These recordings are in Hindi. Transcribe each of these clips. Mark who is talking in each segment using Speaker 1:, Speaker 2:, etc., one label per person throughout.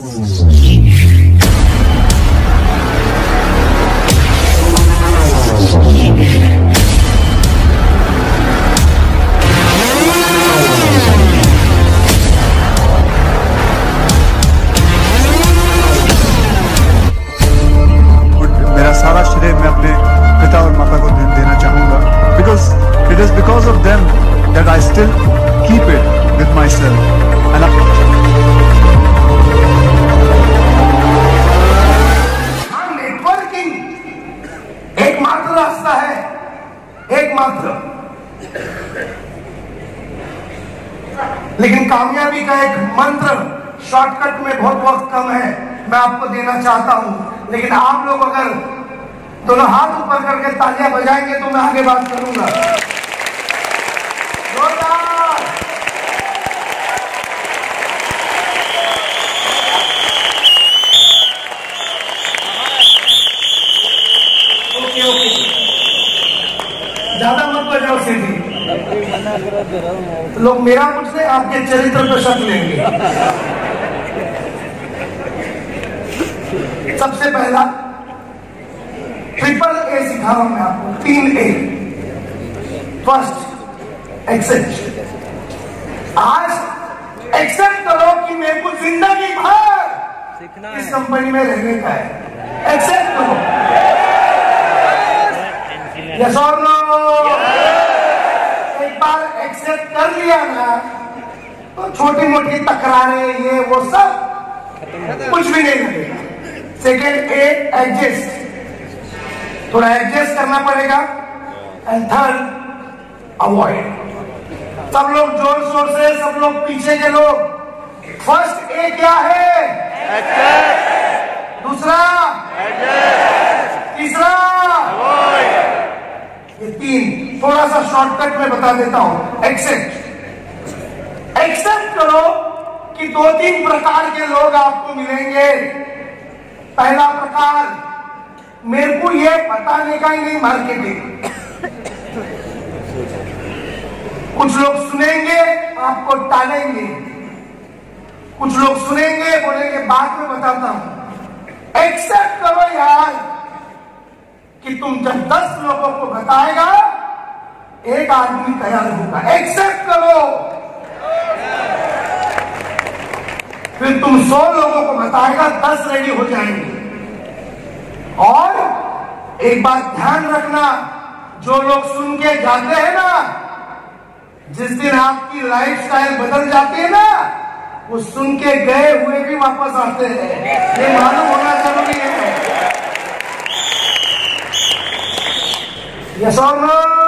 Speaker 1: मेरा
Speaker 2: लेकिन कामयाबी का एक मंत्र शॉर्टकट में बहुत वक्त कम है। मैं आपको देना चाहता हूँ। लेकिन आप लोग अगर दोनों हाथ ऊपर करके तालियाँ बजाएँगे तो मैं आगे बात करूँगा। लोग मेरा मुझसे आपके चरित्र पर शक लेंगे। सबसे पहला ट्रिपल ए सिखा रहा हूँ मैं आपको तीन ए फ़र्स्ट एक्सेप्ट आज एक्सेप्ट करो कि मेरे को ज़िंदगी भर इस कंपनी में रहने का है। एक्सेप्ट करो। यस और नो एक्सेप्ट कर लिया ना तो छोटी मोटी तकरारें ये वो सब कुछ भी नहीं लगेगा सेकेंड ए एडजस्ट थोड़ा एडजस्ट करना पड़ेगा। एंड थर्ड अवॉइड सब लोग ज़ोर शोर से सब लोग पीछे के लोग। फ़र्स्ट ए क्या है? दूसरा तीसरा ये तीन थोड़ा सा शॉर्टकट में बता देता हूँ। एक्सेप्ट एक्सेप्ट करो कि दो तीन प्रकार के लोग आपको मिलेंगे। पहला प्रकार, मेरे को ये बताने का ही नहीं मार्केटिंग कुछ लोग सुनेंगे, आपको टालेंगे। कुछ लोग सुनेंगे, बोलेंगे, बाद में बताता हूँ। एक्सेप्ट करो यार कि तुम जब दस लोगों को बताएगा एक आदमी तैयार होगा एक्सेप्ट करो। फिर तुम सौ लोगों को बताएगा, दस रेडी हो जाएँगे। और एक बात ध्यान रखना, जो लोग सुन के जाते हैं ना, जिस दिन आपकी लाइफ स्टाइल बदल जाती है ना, वो सुन के गए हुए भी वापस आते हैं। ये मालूम होना ज़रूरी है। यस और नो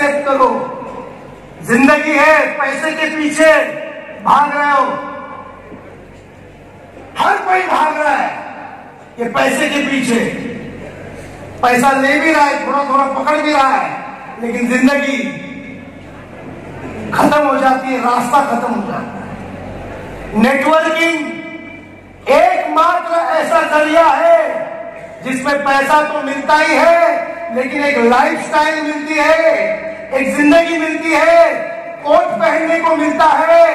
Speaker 2: एक्सेप्ट करो। ज़िंदगी है, पैसे के पीछे भाग रहे हो। हर कोई भाग रहा है, ये पैसे के पीछे। पैसा ले भी रहा है थोड़ा थोड़ा पकड़ भी रहा है, लेकिन ज़िंदगी खत्म हो जाती है, रास्ता खत्म हो जाता है। नेटवर्किंग एकमात्र ऐसा ज़रिया है, जिसमें पैसा तो मिलता ही है, लेकिन एक लाइफस्टाइल मिलती है। एक ज़िंदगी मिलती है, कोट पहनने को मिलता है,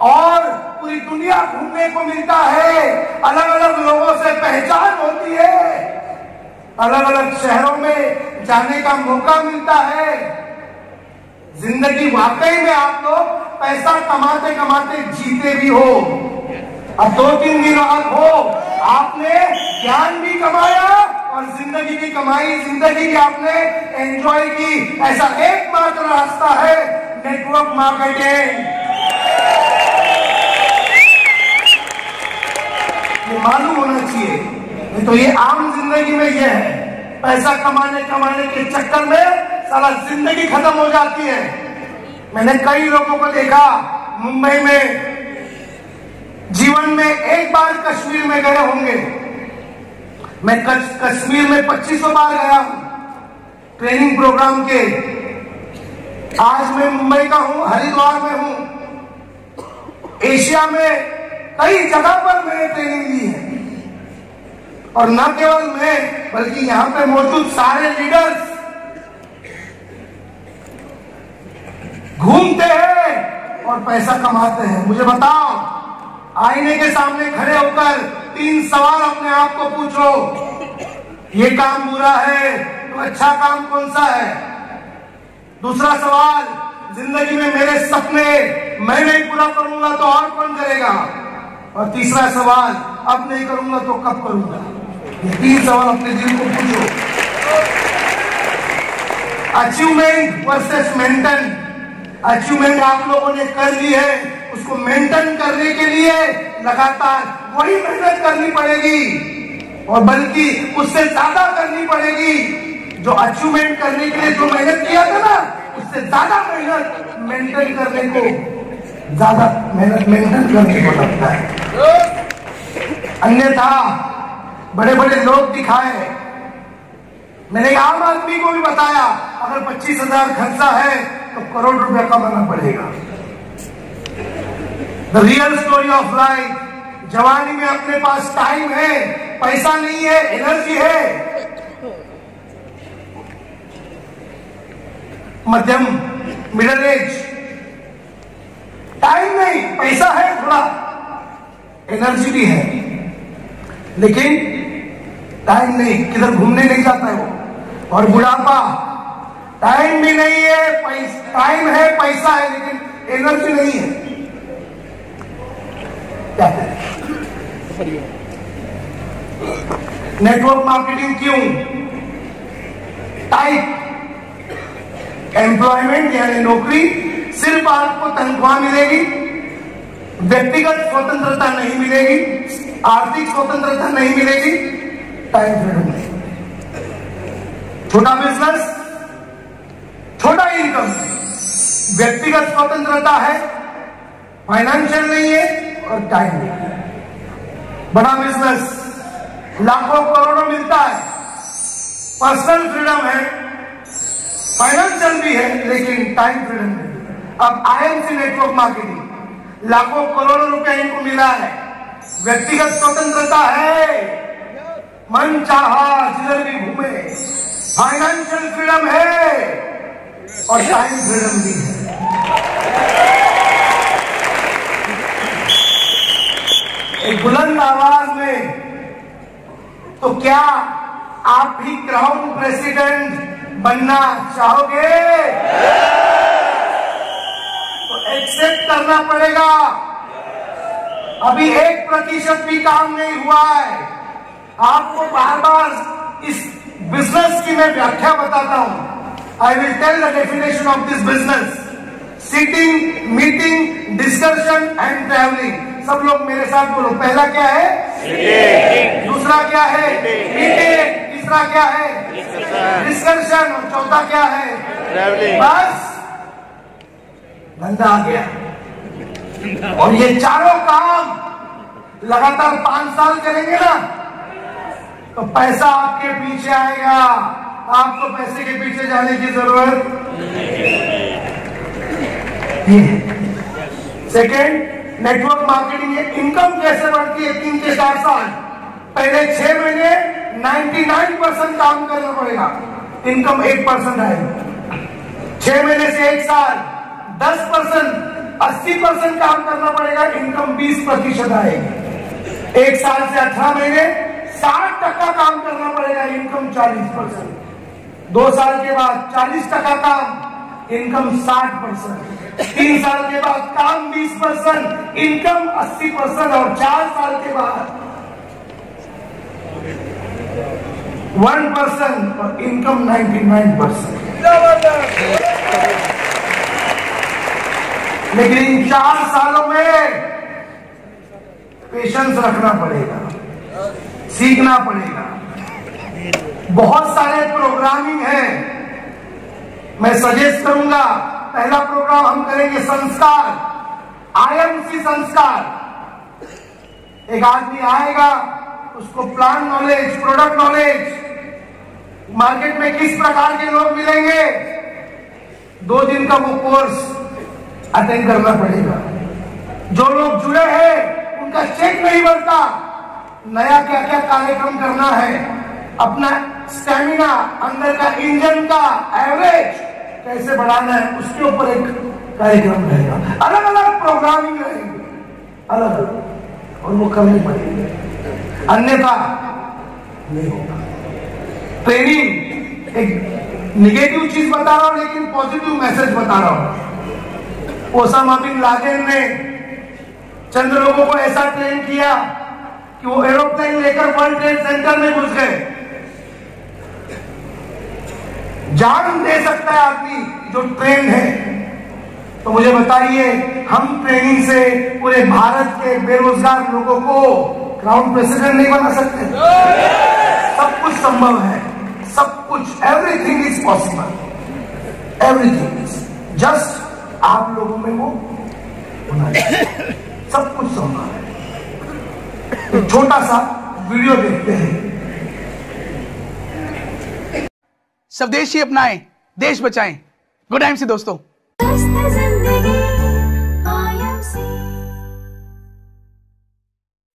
Speaker 2: और पूरी दुनिया घूमने को मिलता है। अलग अलग लोगों से पहचान होती है। अलग अलग शहरों में जाने का मौका मिलता है। ज़िंदगी वाकई में आप लोग पैसा कमाते कमाते जीते भी हो। अब दो तीन दिन बाद हो, आपने ज्ञान भी कमाया और ज़िंदगी की कमाई, ज़िंदगी भी आपने एंजॉय की। ऐसा एकमात्र रास्ता है नेटवर्क मार्केटिंग ये मालूम होना चाहिए, नहीं तो ये आम ज़िंदगी में ये है। पैसा कमाने कमाने के चक्कर में सारा ज़िंदगी खत्म हो जाती है। मैंने कई लोगों को देखा, मुंबई में, जीवन में एक बार कश्मीर में गए होंगे। मैं कश- कश्मीर में 2500 बार गया हूँ। ट्रेनिंग प्रोग्राम के। आज मैं मुंबई का हूँ, हरिद्वार में हूँ। एशिया में कई जगह पर मैंने ट्रेनिंग ली है। और न केवल मैं, बल्कि यहाँ पे मौजूद सारे लीडर्स घूमते हैं और पैसा कमाते हैं। मुझे बताओ, आईने के सामने खड़े होकर तीन सवाल अपने आप को पूछो ये काम बुरा है तो अच्छा काम कौन सा है? दूसरा सवाल, ज़िंदगी में मेरे सपने मैं नहीं पूरा करूँगा तो और कौन करेगा? और तीसरा सवाल, अब नहीं करूँगा तो कब करूँगा? ये तीन सवाल अपने दिल को पूछो। अचीवमेंट वर्सेस मेंटेन अचीवमेंट आप लोगों ने कर ली है, उसको मेंटेन करने के लिए लगातार वही मेहनत करनी पड़ेगी और बल्कि उससे ज़्यादा करनी पड़ेगी। जो अचीवमेंट करने के लिए जो मेहनत किया था ना, उससे ज़्यादा मेहनत मेंटेन करने को ज़्यादा मेहनत मेंटेन करने को लगता है। अन्यथा बड़े बड़े लोग दिखाए। मैंने आम आदमी को भी बताया, अगर पच्चीस हज़ार खर्चा है तो करोड़ रुपया कमाना पड़ेगा। The real story of life जवानी में अपने पास टाइम है, पैसा नहीं है एनर्जी है। मध्यम मिडल एज टाइम नहीं, पैसा है थोड़ा। एनर्जी भी है। लेकिन टाइम नहीं, किधर घूमने नहीं जाता है वो। और बुढ़ापा टाइम भी नहीं है टाइम है, पैसा है, लेकिन एनर्जी नहीं है क्या करें नेटवर्क मार्केटिंग क्यों? टाइप एम्प्लॉयमेंट यानी नौकरी सिर्फ़ आपको तनख्वाह मिलेगी, व्यक्तिगत स्वतंत्रता नहीं मिलेगी, आर्थिक स्वतंत्रता नहीं मिलेगी टाइम फ्रीडम छोटा बिज़नेस छोटा इनकम व्यक्तिगत स्वतंत्रता है फाइनेंशियल नहीं है और टाइम नहीं है। बड़ा बिज़नेस लाखों करोड़ों मिलता है। पर्सनल फ्रीडम है फाइनेंशियल भी है, लेकिन टाइम फ्रीडम नहीं। अब आईएमसी नेटवर्क मार्केटिंग लाखों करोड़ों रुपया इनको मिला है। व्यक्तिगत स्वतंत्रता है। मन चाहा जिधर भी घूमे फाइनेंशियल फ्रीडम है और टाइम फ्रीडम भी है। बुलंद आवाज़ में तो क्या आप भी क्राउन प्रेसिडेंट बनना चाहोगे? तो एक्सेप्ट करना पड़ेगा। अभी एक प्रतिशत भी काम नहीं हुआ है। आपको बार बार इस बिज़नेस की मैं व्याख्या बताता हूँ। I will tell the definition of this business sitting meeting discussion and travelling सब लोग मेरे साथ बोलो पहला क्या है? दूसरा क्या है? तीसरा क्या है? डिस्कशन और चौथा क्या है? बस। धंधा आ गया। और ये चारों काम लगातार पाँच साल करेंगे ना तो पैसा आपके पीछे आएगा। आपको पैसे के पीछे जाने की ज़रूरत सेकेंड नेटवर्क मार्केटिंग में इनकम कैसे बढ़ती है तीन से चार साल। पहले छह महीने 99 परसेंट काम करना पड़ेगा। इनकम एक परसेंट आएगी। छह महीने से एक साल दस परसेंट अस्सी परसेंट काम करना पड़ेगा। इनकम बीस प्रतिशत आएगी। एक साल से अठारह महीने साठ टका काम करना पड़ेगा। इनकम चालीस परसेंट दो साल के बाद चालीस टका काम। इनकम साठ परसेंट तीन साल के बाद काम बीस परसेंट इनकम अस्सी परसेंट और चार साल के बाद वन परसेंट, और इनकम नाइन्टी नाइन परसेंट लेकिन इन चार सालों में पेशेंस रखना पड़ेगा, सीखना पड़ेगा। बहुत सारे प्रोग्रामिंग है। मैं सजेस्ट करूँगा पहला प्रोग्राम हम करेंगे संस्कार आईएमसी संस्कार। एक आदमी आएगा, उसको plan knowledge product knowledge market में किस प्रकार के लोग मिलेंगे? दो दिन का वो कोर्स अटेंड करना पड़ेगा। जो लोग जुड़े हैं, उनका चेक नहीं बनता। नया क्या क्या कार्यक्रम करना है? अपना स्टेमिना अंदर का इंजन का एवरेज कैसे बढ़ाना है, उसके ऊपर एक कार्यक्रम रहेगा। अलग अलग प्रोग्रामिंग रहेगी। अलग। और वो करनी पड़ेगी अन्यथा नहीं होगा। ट्रेनिंग एक निगेटिव चीज़ बता रहा हूँ, लेकिन पॉजिटिव मैसेज बता रहा हूँ। ओसामा बिन लादेन ने चंद लोगों को ऐसा ट्रेन किया कि वो एरोप्लेन लेकर वर्ल्ड ट्रेड सेंटर में घुस गए। जान दे सकता है आदमी जो ट्रेन है। तो मुझे बताइए, हम ट्रेनिंग से पूरे भारत के बेरोजगार लोगों को क्राउन प्रेसिडेंट नहीं बना सकते? सब कुछ संभव है। सब कुछ everything is possible everything is just आप लोगों में वो होना सब कुछ संभव है। एक छोटा सा वीडियो देखते हैं।
Speaker 3: स्वदेशी अपनाएँ देश बचाएँ। गुड टाइम से दोस्तों।